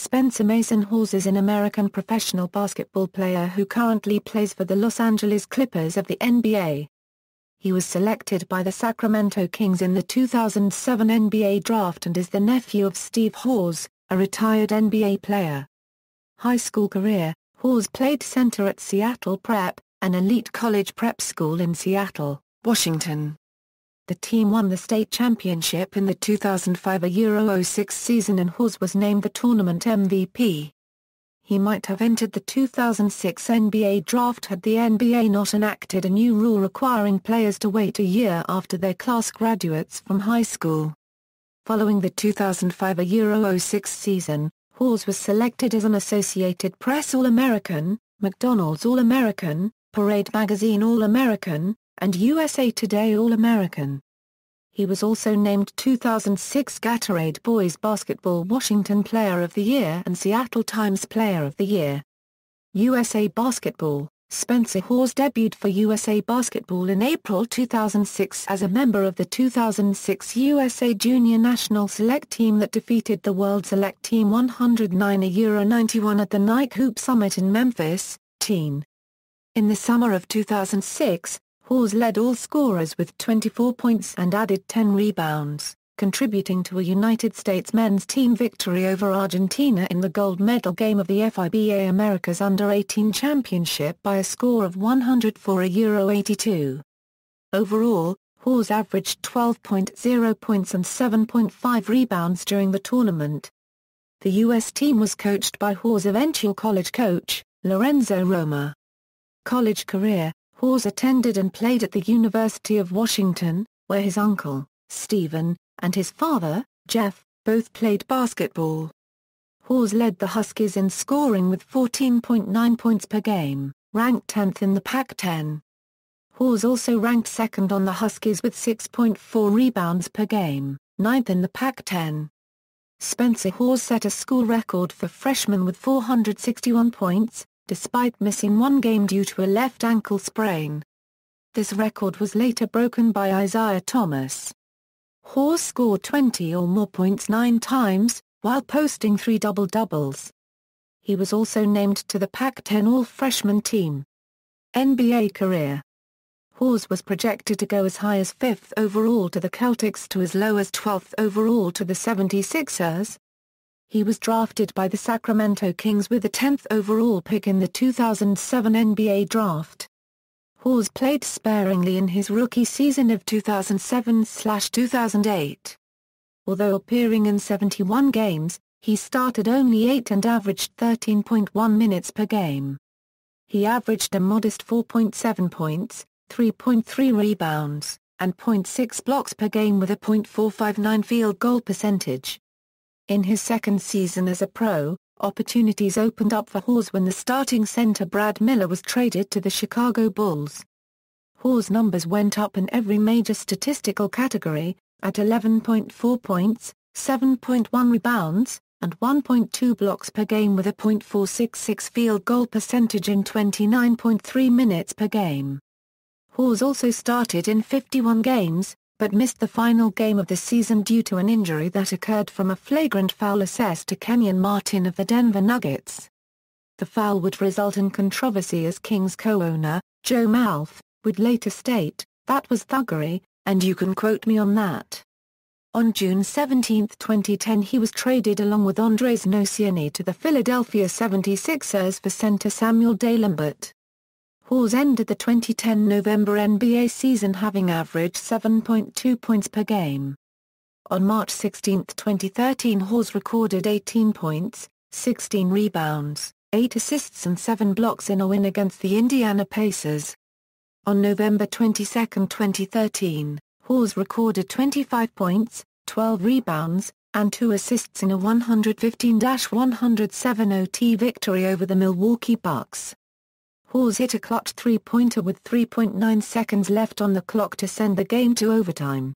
Spencer Mason Hawes is an American professional basketball player who currently plays for the Los Angeles Clippers of the NBA. He was selected by the Sacramento Kings in the 2007 NBA draft and is the nephew of Steve Hawes, a retired NBA player. High school career, Hawes played center at Seattle Prep, an elite college prep school in Seattle, Washington. The team won the state championship in the 2005 Euro 06 season and Hawes was named the tournament MVP. He might have entered the 2006 NBA draft had the NBA not enacted a new rule requiring players to wait a year after their class graduates from high school. Following the 2005 Euro 06 season, Hawes was selected as an Associated Press All-American, McDonald's All-American, Parade Magazine All-American, and USA Today All-American. He was also named 2006 Gatorade Boys Basketball Washington Player of the Year and Seattle Times Player of the Year. USA Basketball Spencer Hawes debuted for USA Basketball in April 2006 as a member of the 2006 USA Junior National Select Team that defeated the World Select Team 109 Euro 91 at the Nike Hoop Summit in Memphis, teen. In the summer of 2006, Hawes led all scorers with 24 points and added 10 rebounds, contributing to a United States men's team victory over Argentina in the gold medal game of the FIBA Americas Under-18 Championship by a score of 104 Euro 82. Overall, Hawes averaged 12.0 points and 7.5 rebounds during the tournament. The U.S. team was coached by Hawes' eventual college coach, Lorenzo Romar. College career, Hawes attended and played at the University of Washington, where his uncle, Stephen, and his father, Jeff, both played basketball. Hawes led the Huskies in scoring with 14.9 points per game, ranked 10th in the Pac-10. Hawes also ranked second on the Huskies with 6.4 rebounds per game, ninth in the Pac-10. Spencer Hawes set a school record for freshmen with 461 points, despite missing one game due to a left ankle sprain. This record was later broken by Isaiah Thomas. Hawes scored 20 or more points nine times, while posting three double-doubles. He was also named to the Pac-10 All-Freshman team. NBA career Hawes was projected to go as high as 5th overall to the Celtics to as low as 12th overall to the 76ers, he was drafted by the Sacramento Kings with the 10th overall pick in the 2007 NBA Draft. Hawes played sparingly in his rookie season of 2007-2008. Although appearing in 71 games, he started only 8 and averaged 13.1 minutes per game. He averaged a modest 4.7 points, 3.3 rebounds, and .6 blocks per game with a .459 field goal percentage. In his second season as a pro, opportunities opened up for Hawes when the starting center Brad Miller was traded to the Chicago Bulls. Hawes' numbers went up in every major statistical category, at 11.4 points, 7.1 rebounds, and 1.2 blocks per game with a .466 field goal percentage in 29.3 minutes per game. Hawes also started in 51 games, but missed the final game of the season due to an injury that occurred from a flagrant foul assessed to Kenyon Martin of the Denver Nuggets. The foul would result in controversy as Kings co-owner, Joe Maloof, would later state, that was thuggery, and you can quote me on that. On June 17, 2010 he was traded along with Andres Nocioni to the Philadelphia 76ers for center Samuel Dalembert. Hawes ended the 2010 November NBA season having averaged 7.2 points per game. On March 16, 2013 Hawes recorded 18 points, 16 rebounds, 8 assists and 7 blocks in a win against the Indiana Pacers. On November 22, 2013, Hawes recorded 25 points, 12 rebounds, and 2 assists in a 115-107 OT victory over the Milwaukee Bucks. Hawes hit a clutch three-pointer with 3.9 seconds left on the clock to send the game to overtime.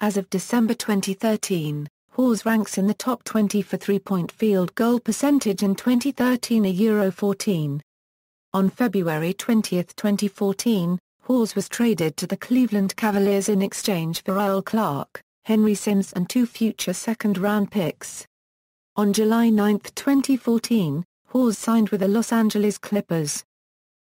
As of December 2013, Hawes ranks in the top 20 for three-point field goal percentage in 2013 a Euro 14. On February 20, 2014, Hawes was traded to the Cleveland Cavaliers in exchange for Earl Clark, Henry Sims and two future second-round picks. On July 9, 2014, Hawes signed with the Los Angeles Clippers.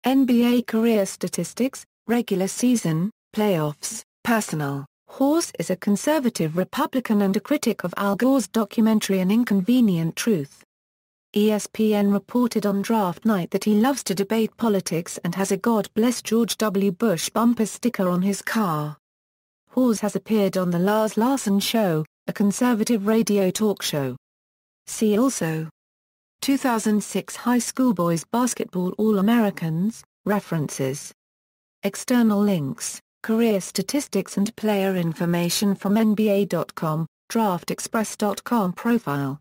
NBA career statistics, regular season, playoffs, personal. Hawes is a conservative Republican and a critic of Al Gore's documentary An Inconvenient Truth. ESPN reported on draft night that he loves to debate politics and has a God bless George W. Bush bumper sticker on his car. Hawes has appeared on The Lars Larson Show, a conservative radio talk show. See also 2006 High School Boys Basketball All-Americans, references. External links career statistics and player information from NBA.com, DraftExpress.com profile.